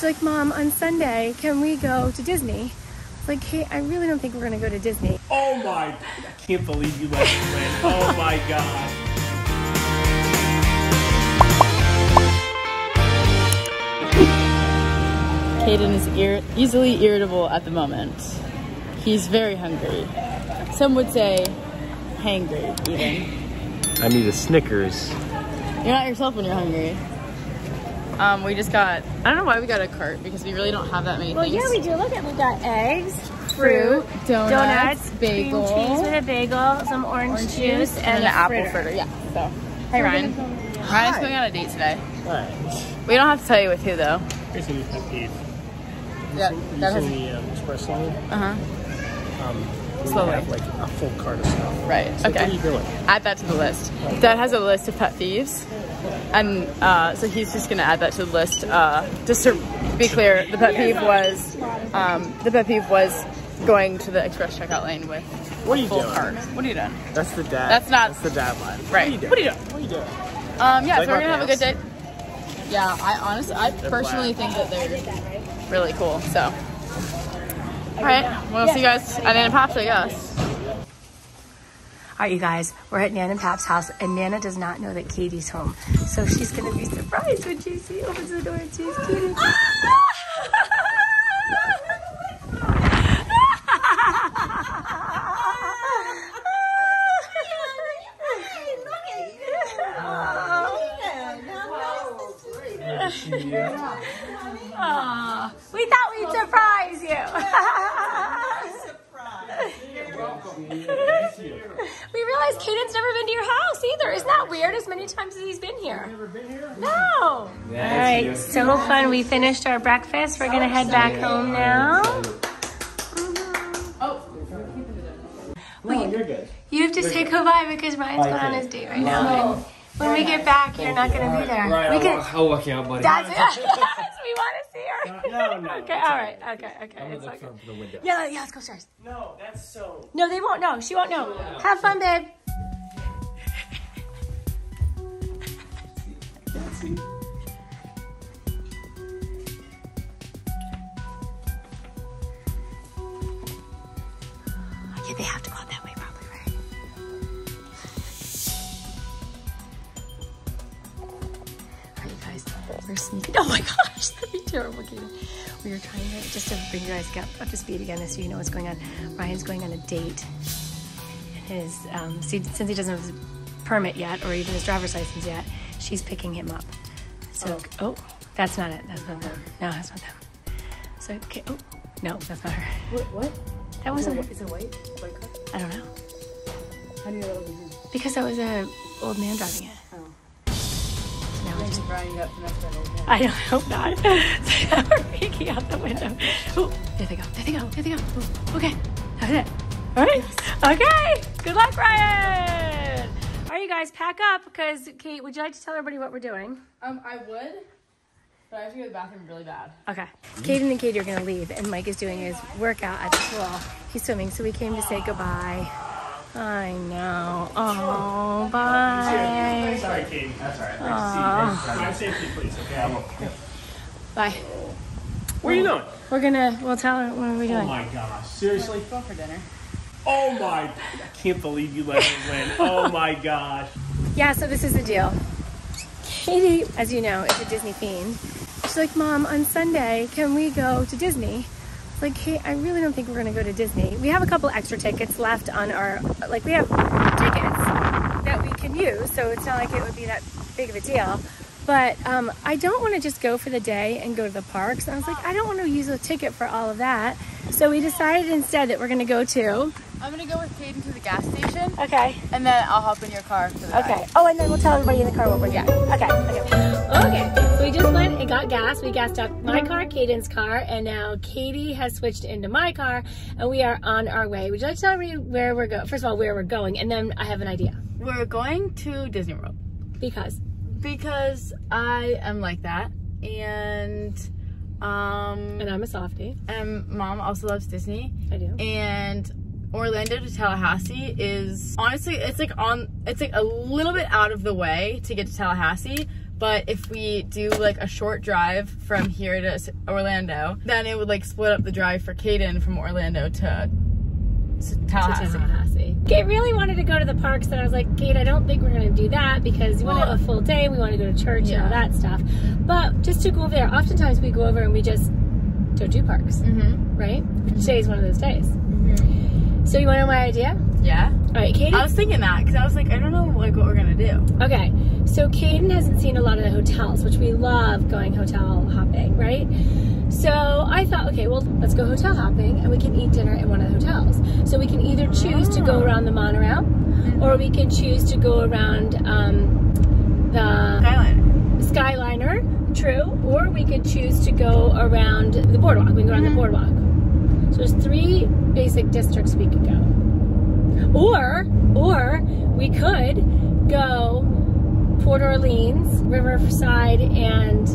She's like, Mom, on Sunday, can we go to Disney? It's like, hey, I really don't think we're gonna go to Disney. Oh my! I can't believe you let me win. Oh my god. Caden is ir- easily irritable at the moment. He's very hungry. Some would say hangry, even. I need a Snickers. You're not yourself when you're hungry. Um, we just got, I don't know why we got a cart because we really don't have that many Well, things. yeah, we do. Look at, we got eggs, Fruit, donuts, donuts, bagel, cream cheese with a bagel, some orange, orange juice, and, and, an apple fritter. fritter. Yeah. So, hey Ryan. Ryan's going on a date today. Alright. We don't have to tell you with who though. Here's a new pet peeve. Yeah, that has, Using the um, express lane, uh huh. um, we Slowly. have like a full cart of stuff. Right. So What are okay. you doing? Add that to the list. Dad has a list of pet thieves, and uh, so he's just gonna add that to the list. Uh, just to be clear, the pet peeve was um, the pet peeve was going to the express checkout lane with What are you full doing? cart. What are you doing? That's the dad. That's not- That's the dad line. Right. What are you doing? What are you doing? Um, yeah, Like so we're gonna have a good day. Yeah, I honestly, I personally think that they're really cool. So, all right, we'll see you guys at Nana Pops, I guess. All right, you guys, we're at Nan and Pap's house, and Nana does not know that Katie's home. So she's gonna be surprised when she see opens the door and sees Katie. Aw, we thought we'd surprise you. we realized Caden's never been to your house either. Isn't that weird? As many times as he's been here. Never been here? No. All right, so fun. We finished our breakfast. We're gonna head back home now. Mm-hmm. Oh, no, you're good. You have to say goodbye because Ryan's going on his date right now. And oh. when we get back, you're not gonna be there. Right, we I'll, can. walk, I'll walk you out, buddy. That's it. we want to see her. No, no. Okay, all right. Okay, okay. I'm It's gonna okay. look the window. Yeah, yeah, let's go upstairs. No, that's so. No, they won't know. She won't know. Have fun, babe. Yeah, they have to go out that way, probably, right? All right, guys, we're sneaking. Oh my gosh, that'd be terrible, Katie. We were trying to just to bring you guys up, up to speed again, so you know what's going on. Ryan's going on a date his um, see, since he doesn't have his permit yet or even his driver's license yet, she's picking him up. So oh. oh, that's not it. That's not them. No, that's not them. So okay. Oh no, that's not her. What? what? That wasn't. Is it white? White car? I don't know How do you know that was him? because that was a old man driving it. Oh. So now we're just. Brian got finessed by an old man. I don't- hope not. so now we're peeking out the window. Oh, there they go. There they go. There they go. Ooh, okay, that's it. All right. Okay. Good luck, Ryan. All right, you guys, pack up because Kate, would you like to tell everybody what we're doing? Um, I would, but I have to go to the bathroom really bad. Okay. Caden and Katie are going to leave, and Mike is doing his workout at the pool. He's swimming, so we came to say goodbye. I know. Oh, bye. Sorry, Katie. That's all right. Aw. Drive safely, please. Okay. I will. Bye. What are you doing? We're gonna. We'll tell her what are we doing? Oh my gosh. Seriously? Go for dinner. Oh my! I can't believe you let me win. Oh my gosh. Yeah. So this is the deal. Katie, as you know, is a Disney fiend. She's like, Mom, on Sunday, can we go to Disney? Like, hey, I really don't think we're gonna go to Disney. We have a couple extra tickets left on our, like, we have tickets that we can use, so it's not like it would be that big of a deal. But um, I don't want to just go for the day and go to the parks. And I was like, I don't want to use a ticket for all of that. So we decided instead that we're gonna go to. I'm gonna go with Caden to the gas station, Okay. and then I'll hop in your car for the ride. Okay. Oh, and then we'll tell everybody in the car what we're doing. Okay. Okay. Okay. So we just went and got gas. We gassed up my car, Caden's car, and now Katie has switched into my car, and we are on our way. Would you like to tell me where we're going? First of all, where we're going, and then I have an idea. We're going to Disney World Because because I am like that, and um, and I'm a softie. and mom also loves Disney, I do. and Orlando to Tallahassee is honestly it's like on it's like a little bit out of the way to get to Tallahassee, But if we do like a short drive from here to Orlando, then it would like split up the drive for Caden from Orlando to S- Tallahassee. Tallahassee. Kate really wanted to go to the parks, and I was like, Kate, I don't think we're going to do that because we want to Well- have a full day. We want to go to church and all that stuff. But just to go over there, oftentimes we go over and we just don't do parks, Mm-hmm. right? Today's one of those days. So you want to know my idea? Yeah. All right, Katie. I was thinking that because I was like, I don't know like what we're gonna do. Okay, so Caden hasn't seen a lot of the hotels, which we love going hotel hopping, right? So I thought, okay, well, let's go hotel hopping and we can eat dinner in one of the hotels. So we can either choose to go ah. around the monorail mm-hmm. or we can choose to go around um, the Skyliner. Skyliner, true, or we could choose to go around the boardwalk. We can go around the mm-hmm. boardwalk. So there's three basic districts we could go. Or, or we could go Port Orleans, Riverside, and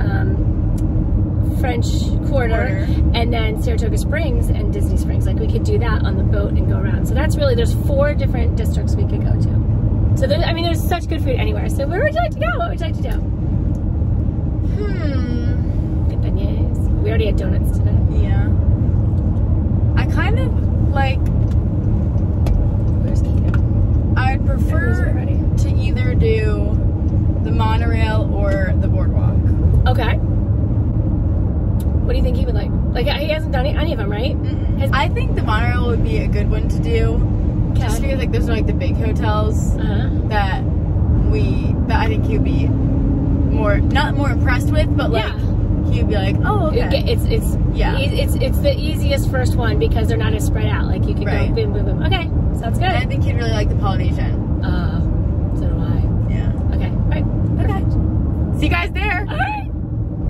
um, French Quarter, Quarter. and then Saratoga Springs and Disney Springs. Like we could do that on the boat and go around. So that's really there's four different districts we could go to. So I mean, there's such good food anywhere. So where would you like to go? What would you like to do? Hmm. Beignets. We already had donuts today. Yeah. Kind of like. I'd prefer to either do the monorail or the boardwalk. Okay. What do you think he would like? Like he hasn't done any of them, right? Has- I think the monorail would be a good one to do, just because like those are like the big hotels Uh-huh. that we that I think he'd be more not more impressed with, but like Yeah. he'd be like, oh okay, It's it's Yeah. e- It's it's the easiest first one because they're not as spread out. Like you can Right. go boom boom boom. Okay, sounds and I think you'd really like the Polynesian. Uh, so do I. Yeah. Okay. All right. Okay. See you guys there. All right.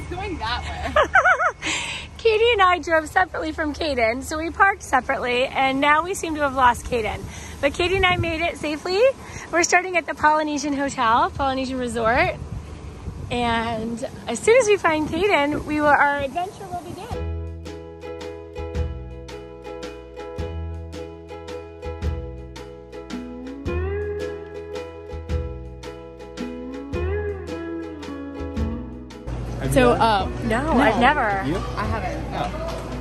Going that way. Katie and I drove separately from Caden, so we parked separately, and now we seem to have lost Caden. But Katie and I made it safely. We're starting at the Polynesian Hotel, Polynesian Resort, and as soon as we find Caden, we will our adventure will begin. So uh, No, I've never. You? I haven't. No.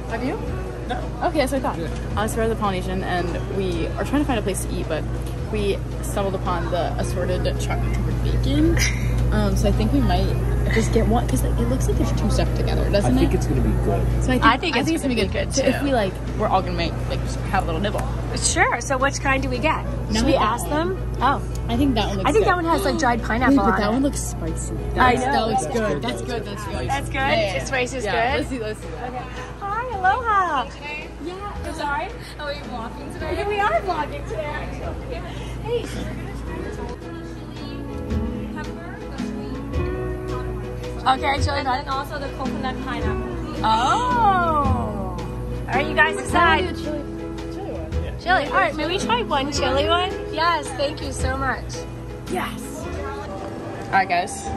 Have you? No. Okay, that's what I thought. Uh, so we're at the Polynesian, and we are trying to find a place to eat, but we stumbled upon the assorted chocolate covered bacon. Um, so I think we might just get one because like, it looks like there's two stuff together, doesn't it? I think it? it's gonna be good. so I think, I think it's gonna gonna be be good, So if we like, we're all gonna make like just have a little nibble. Sure. So which kind do we get? No, Should we that ask one. them? Oh, I think that one looks. I think good. that one has like dried pineapple Wait, but on that it. one looks spicy. I know. That looks That's good. good. That's good. That's good. That's good? Yeah, yeah, It's spicy is yeah. good? Let's see. Let's see that. Hi, aloha. Yeah, I'm sorry. Oh, are we walking today? Okay, we are vlogging today, actually. Hey, Pepper, the sweet okay, chili and then also the coconut pineapple. Oh. All right, you guys decide. Chili. All right, may we try one chili one? Yes, thank you so much. Yes. All right, guys.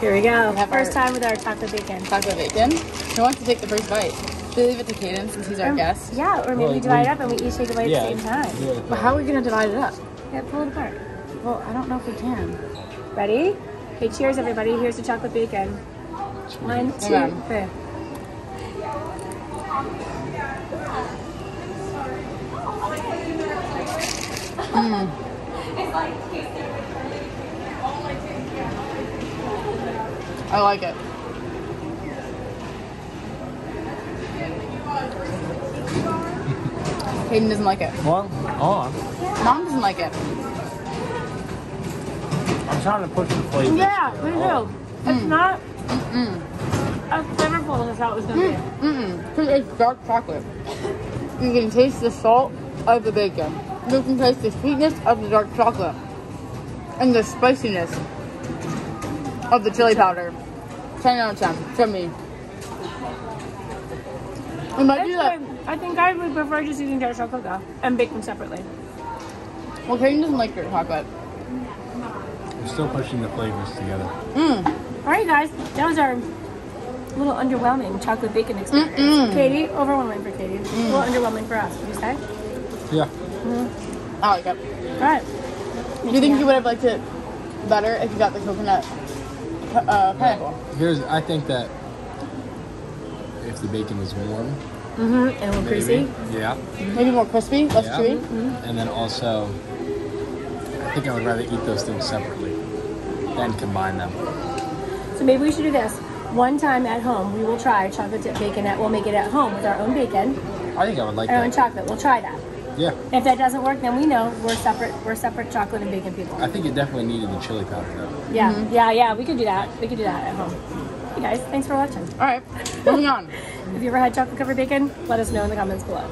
Here we go. have First time with our taco bacon. Taco bacon. Who wants to take the first bite? Should we leave it to Caden since he's our Um, guest? Yeah, or maybe Well, we divide we- it up and we each take a bite Yeah. at the same time. do it. But how are we gonna divide it up? Yeah, pull it apart. Well, I don't know if we can. Ready? Okay, cheers, everybody. Here's the chocolate bacon. One, two, Okay. Three. I like it. Caden doesn't like it. Well, on. Oh. Mom doesn't like it. I'm trying to push the flavor. Yeah, me too. Oh. It's mm. not as flavorful as I thought it was gonna be. Mm-mm. Because it's dark chocolate. You can taste the salt of the bacon. You can taste the sweetness of the dark chocolate. And the spiciness of the chili powder. 10 out of 10 from me. It might be That's like, good. I think I would prefer just eating dark chocolate though, and bake them separately. well, Caden doesn't like dark chocolate. I'm still pushing the flavors together. Mm. All right, guys, that was our little underwhelming chocolate bacon experience. Mm-mm. Katie, overwhelming for Katie. A little underwhelming for us. Would you say? Yeah. I like it. All right. Do you think you would have liked it better if you got the coconut uh, pineapple. Here's I think that if the bacon was warm, Mm-hmm. And a little maybe, greasy. yeah, Maybe more crispy, less Yeah. chewy. and then also, I think I would rather eat those things separately than combine them. So maybe we should do this. One time at home, we will try chocolate dip bacon. At, we'll make it at home with our own bacon, I think I would like our own chocolate. We'll try that. Yeah, If that doesn't work, then we know we're separate. We're separate chocolate and bacon people. I think it definitely needed the chili powder though. Yeah, mm-hmm. yeah, yeah. We could do that. We could do that at home. Hey guys, thanks for watching. All right, moving on. If you ever had chocolate covered bacon, let us know in the comments below.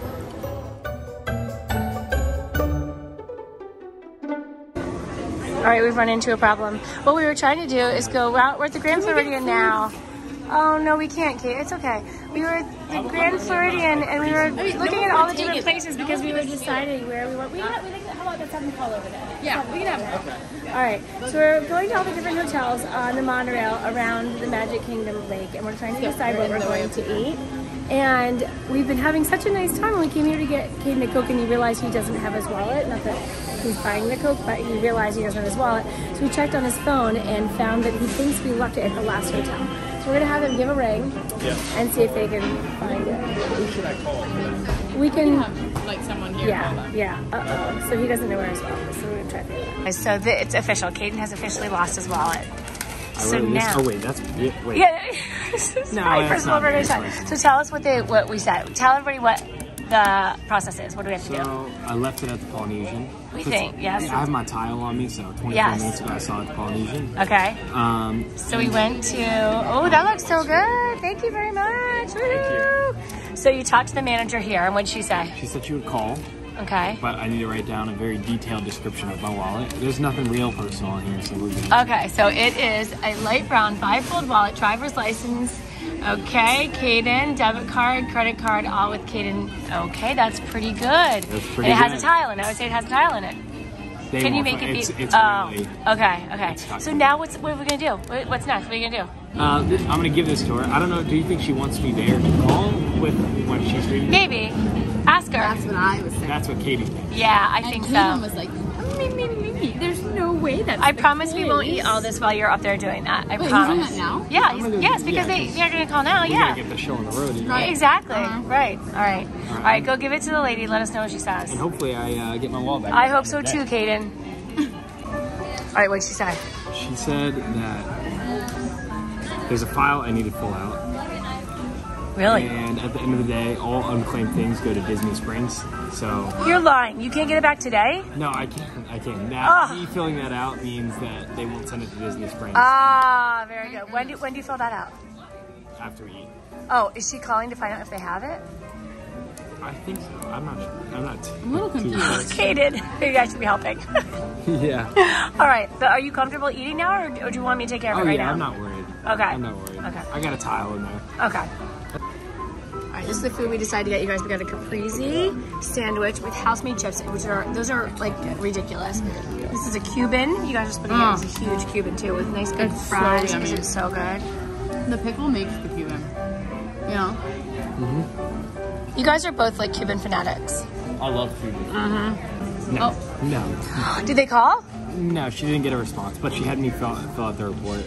All right, we've run into a problem. What we were trying to do is go out. We're at the Grand Floridian now. Oh no, we can't, Kate. It's okay. We were at the Grand Floridian and we were looking at all the different places because we were deciding where we want. We, got, we think, how about let's have them call over there? Yeah, we can have it. All right, so we're going to all the different hotels on the monorail around the Magic Kingdom Lake, and we're trying to decide what we're going to eat. And we've been having such a nice time. When we came here to get Caden a Coke, and he realized he doesn't have his wallet. Not that he's buying the Coke, but he realized he doesn't have his wallet. So we checked on his phone and found that he thinks we left it at the last hotel. So we're gonna have him give a ring and see if they can find it. Who should I call? We can. Have like someone here. Yeah, yeah. Uh oh. So he doesn't know where his wallet is. So we're gonna try to figure out. So the, it's official. Caden has officially lost his wallet. So now. Oh wait, that's yeah, wait. Yeah, this is No, my that's personal not very. So tell us what they what we said. Tell everybody what the process is. What do we have to do? So I left it at the Polynesian. We think, yes. I have my tile on me, so 24 Yes. minutes ago I saw it at the Polynesian. Okay. Um, So we went to. Oh, that looks so good. Thank you very much. Thank you. So you talked to the manager here, and what did she say? she said she would call, Okay. but I need to write down a very detailed description of my wallet. There's nothing real personal in here, so we're good. Okay, so it is a light brown five-fold wallet, driver's license. Okay, Caden, debit card, credit card, all with Caden. Okay, that's pretty good. That's and pretty it has a tile in it. I would say it has a tile in it. They Can you make it be? It's, it's oh, really. okay, okay. So now what's what are we gonna do? What's next? What are you gonna do? Uh, th- I'm gonna give this to her. I don't know. Do you think she wants me there to call with what she's reading? Maybe ask her. That's what I was saying. That's what Katie thinks. Yeah, I And think Caitlin so. was like, me, me, me, me. There's no way that's I the promise we won't eat all this while you're up there doing that. I Wait, he's promise. doing that now? Yeah, he's, gonna- yes, because yeah, they 'cause they're gonna call now. We Yeah. gotta get the show on the road. You know? Right. Exactly. Uh-huh. Right. All right. All right. Go give it to the lady. Let us know what she says. And hopefully I uh, get my wall back. I hope so of too. Caden. All right. What'd she say? She said that there's a file I need to fill out, Really? and at the end of the day, all unclaimed things go to Disney Springs. So You're lying. You can't get it back today? no, I can't. I can't. That Ah. me filling that out means that they won't send it to Disney Springs Ah, very good. When do when do you fill that out? after we eat. Oh, is she calling to find out if they have it? I think so. I'm not. I'm not. I'm a little confused. Caden, maybe I should be helping. yeah. All right. So are you comfortable eating now, or, or do you want me to take care of Oh it right yeah. now? I'm not worried. Okay. I'm not worried. Okay. I got a tile in there. Okay. All right, this is the food we decided to get you guys. We got a caprese sandwich with house-made chips, which are those are like ridiculous. This is a Cuban. You guys are splitting it. It's a huge Cuban too, with nice good It's so fries. yummy. It's so good. The pickle makes the Cuban. You know? You guys are both like Cuban fanatics. I love Cuban. Mm-hmm. No. Oh. No. Did they call? No, she didn't get a response, but she had me fill, fill out the report.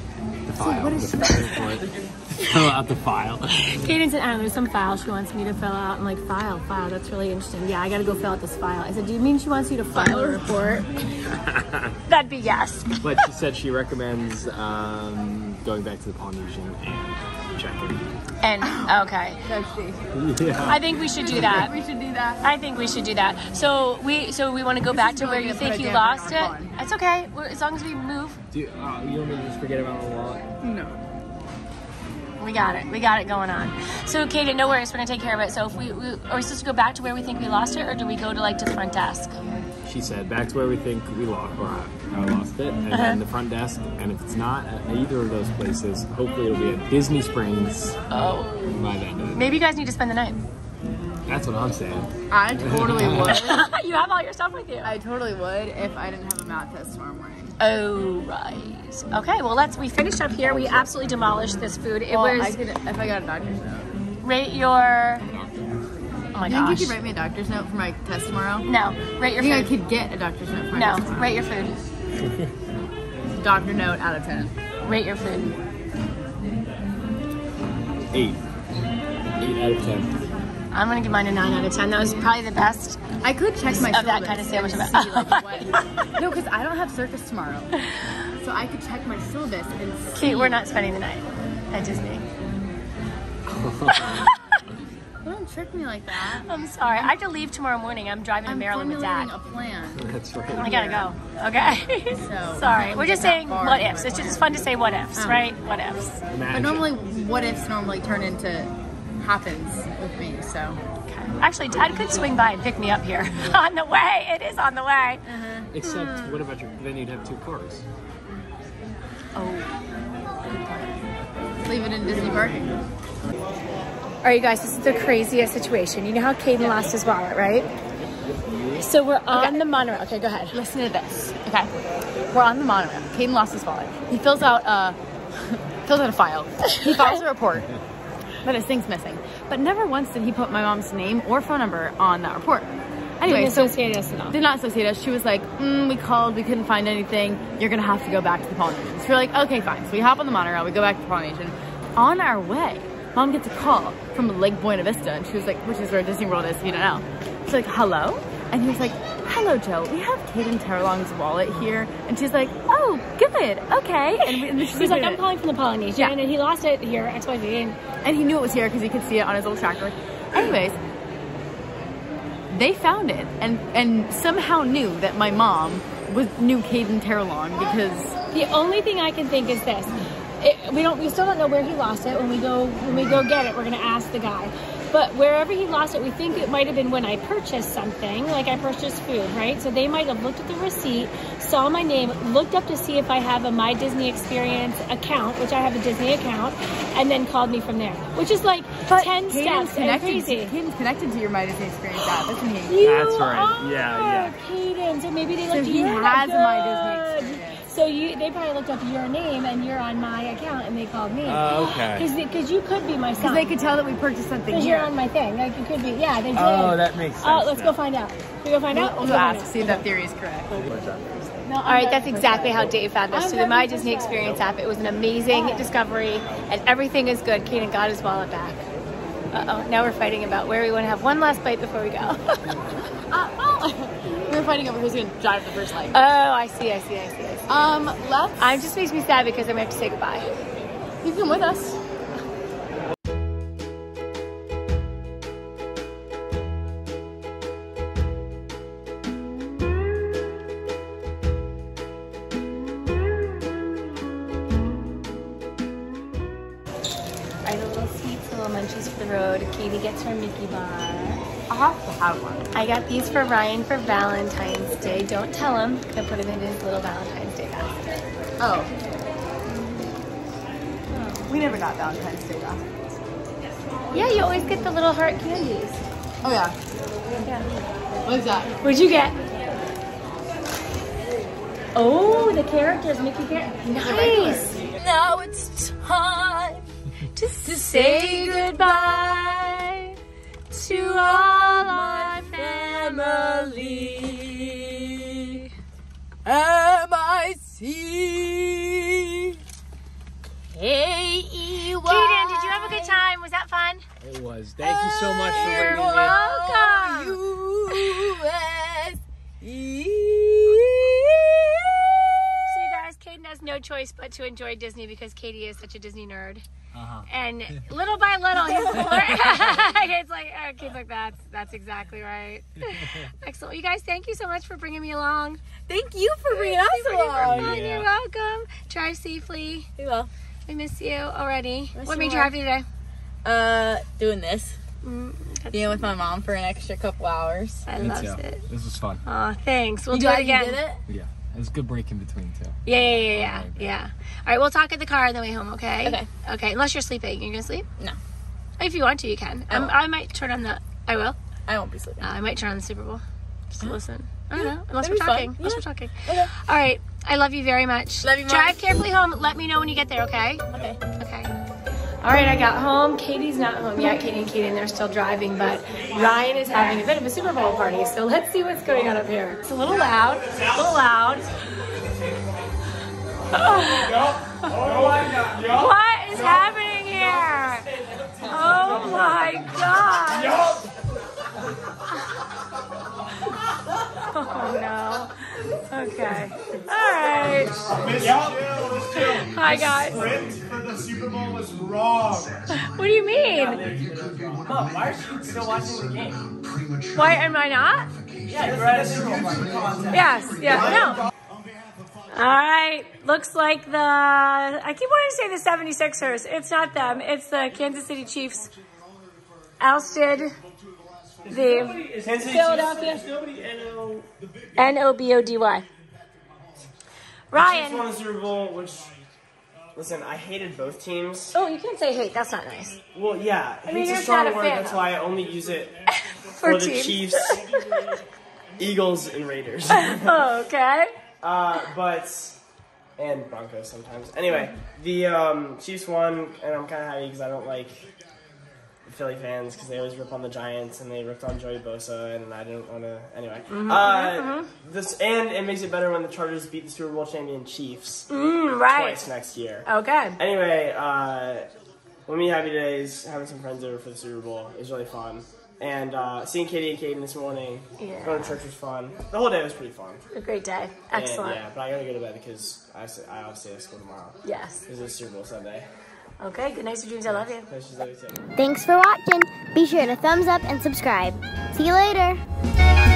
The file. the report. fill out the file. Caden said, I don't know, there's some file she wants me to fill out. I'm like, file, file, that's really interesting. Yeah, I gotta go fill out this file. I said, do you mean she wants you to file a report? That'd be yes. But she said she recommends um, going back to the Polynesian and checking. And, okay. Yeah. I think we should do that. We should do that. I think we should do that. So we, so we want to go back to where you think you lost it. on fun. It's okay, We're- as long as we move. Do you, uh, you want me to just forget about my wallet? No. We got it. We got it going on. So, Caden, no worries. We're gonna take care of it. So, if we, we are we supposed to go back to where we think we lost it, or do we go to like to the front desk? She said back to where we think we lost, or I, I lost it, and Uh-huh. then the front desk. And if it's not at either of those places, hopefully it'll be at Disney Springs Oh, by the end of the day. maybe you guys need to spend the night. That's what I'm saying. I totally would. you have all your stuff with you. I totally would if I didn't have a math test tomorrow morning. Oh right. Okay. Well, let's. We finished up here. We absolutely demolished this food. It Well, was I could if I got a doctor's note. rate your. Oh my Do you think you could write me a doctor's note for my test tomorrow? No. Rate your I think I could get a doctor's note for my No. test tomorrow. Rate your food. Doctor note out of ten. Rate your food. Eight. Eight out of ten. I'm gonna give mine a nine out of ten. That was probably the best. I could check my Of that kind of sandwich and of it. see, like, what- no, because I don't have circus tomorrow, so I could check my syllabus and see. Kate, we're not spending the night at Disney. Don't trick me like that. I'm sorry. I have to leave tomorrow morning. I'm driving to I'm Maryland with Dad. a plan. That's right. I gotta go. Okay. So sorry. we We're just saying what ifs. It's just fun to say what ifs, Oh. right? What ifs. But normally, what ifs normally turn into happens with me. So Okay. Actually, Dad could swing by and pick me up here on the way. It is on the way. Except, what about your? Then you'd have two cars. Oh. Leave it in Disney parking. All right, you guys, this is the craziest situation. You know how Caden lost his wallet, right? So we're on the monorail. Okay, go ahead. Listen to this. Okay, we're on the monorail. Caden lost his wallet. He fills out uh fills out a file. He files a report that his thing's missing. But never once did he put my mom's name or phone number on that report. Anyway, Didn't so associate us enough. did not associate us. She was like, mm, we called, we couldn't find anything. You're gonna have to go back to the Polynesian. So we're like, okay, fine. So we hop on the monorail, we go back to the Polynesian. On our way, mom gets a call from Lake Buena Vista, and she was like, which is where Disney World is, if you don't know. She's like, hello? And he was like, hello, Joe. We have Caden Terlong's wallet here. And she's like, oh, good, okay. And, we, and she's He's like, I'm calling from the Polynesian, Yeah. and he lost it here, XYZ. And and he knew it was here because he could see it on his little tracker. Anyways, they found it and and somehow knew that my mom was knew Caden Terlong because The only thing I can think is this: it, we don't, we still don't know where he lost it. When we go, when we go get it, we're gonna ask the guy. But wherever he lost it, we think it might have been when I purchased something, like I purchased food, right? So they might have looked at the receipt, saw my name, looked up to see if I have a My Disney Experience account, which I have a Disney account, and then called me from there. Which is like ten Caden's steps and connected. crazy. Caden's connected to your My Disney Experience app, isn't he? You That's right. Are Yeah, yeah. Caden. So maybe they So looked he has a My. Disney Experience. So you, they probably looked up your name and you're on my account and they called me. Oh, okay. Because you could be my son. Because they could tell that we purchased something Because you're on my thing. Like you could be. Yeah, they did. Oh, that makes sense. Oh, let's now. go find out. We go find out. We'll Let's ask, find see if that theory is correct. No, All right, that's exactly how Dave found us through the My Disney Experience app. It was an amazing discovery, and everything is good. Caden got his wallet back. Uh oh, now we're fighting about where we want to have one last bite before we go. we were fighting over who's going to drive the first leg. oh, I see, I see, I see, I see. Um, let's. I'm just makes me sad because I'm gonna have to say goodbye. You can come with us. I got these for Ryan for Valentine's Day. Don't tell him. Gonna put him in his little Valentine's Day basket. Oh. We never got Valentine's Day baskets. Yeah, you always get the little heart candies. Oh yeah. Yeah. What is that? What'd you get? Oh, the characters, Mickey characters. Nice. Now it's time to say goodbye to all my family. M-I-C. K-E-Y. Keaton, did you have a good time? Was that fun? It was. Thank you so much for bringing me. welcome. So you guys, Caden has no choice but to enjoy Disney because Katie is such a Disney nerd. Uh-huh. And little by little, he's it's like, oh, kids like that's that's exactly right. Excellent. Well, you guys, thank you so much for bringing me along. Thank you for bringing us Super along. fun. Yeah. You're welcome. Drive safely. We will. We miss you already. Miss what you made you happy today? Uh, doing this. Mm, Being with my mom for an extra couple hours. I love it. This was fun. Aw, thanks. We'll you do it again. You did it? Yeah. It was a good break in between too. Yeah, yeah, yeah, yeah, yeah. All right, we'll talk at the car on the way home, okay? Okay. Okay, unless you're sleeping. You're gonna sleep? No. If you want to, you can. I Um. I might turn on the. I will. I won't be sleeping. Uh, I might turn on the Super Bowl just to listen. I don't know. Unless that'd we're be fun. talking. Unless we're talking. Okay. All right. I love you very much. Love you, Mom. Drive carefully home. Let me know when you get there, okay? Okay. All right, I got home. Katie's not home yet. Katie and Katie, they're still driving, but Ryan is having a bit of a Super Bowl party. So let's see what's going on up here. It's a little loud. A little loud. What is happening here? Oh my god. Oh no. Okay. All right. Hi guys. What do you mean? Why are you still watching the game? Why am I not? Yeah, you're at a Super Bowl. Yes. Yeah. No. All right. Looks like the. I keep wanting to say the 76ers. It's not them. It's the Kansas City Chiefs. Ousted the Philadelphia. Nobody NO. N O B O D Y. Chiefs Ryan. won the Super Bowl, which. Listen, I hated both teams. Oh, you can't say hate. That's not nice. Well, yeah, I mean, hate's you're a strong word. fan, That's though. why I only use it For, for the. Chiefs, Eagles, and Raiders. Oh, okay. Uh, but and Broncos sometimes. Anyway, the um, Chiefs won, and I'm kind of happy because I don't like Philly fans because they always rip on the Giants and they ripped on Joey Bosa, and I didn't want to. Anyway, uh, this and it makes it better when the Chargers beat the Super Bowl champion Chiefs Mm, right. twice next year. Okay. Anyway, uh, of me happy days having some friends over for the Super Bowl is really fun. And uh, seeing Katie and Caden this morning, Yeah. going to church was fun. The whole day was pretty fun. A great day. And, Excellent. yeah, but I gotta go to bed because I obviously have school tomorrow. Yes. This is Super Bowl Sunday. Okay. Good night, sweet dreams. I love you. That's just everything. Thanks for watching. Be sure to thumbs up and subscribe. See you later.